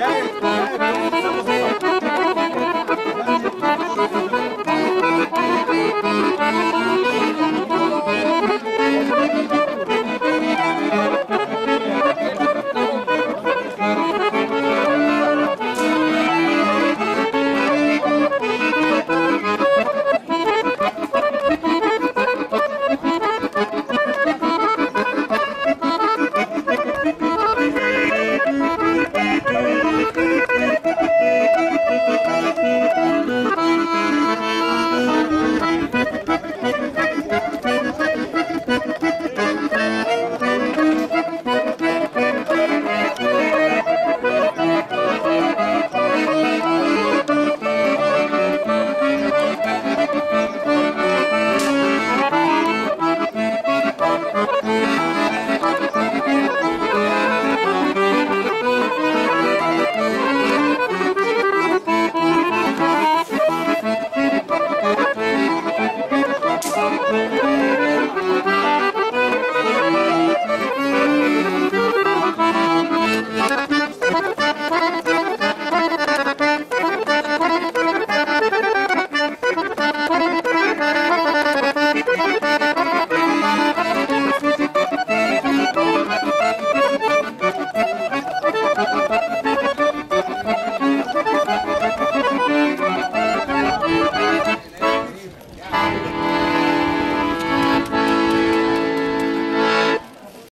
Yeah.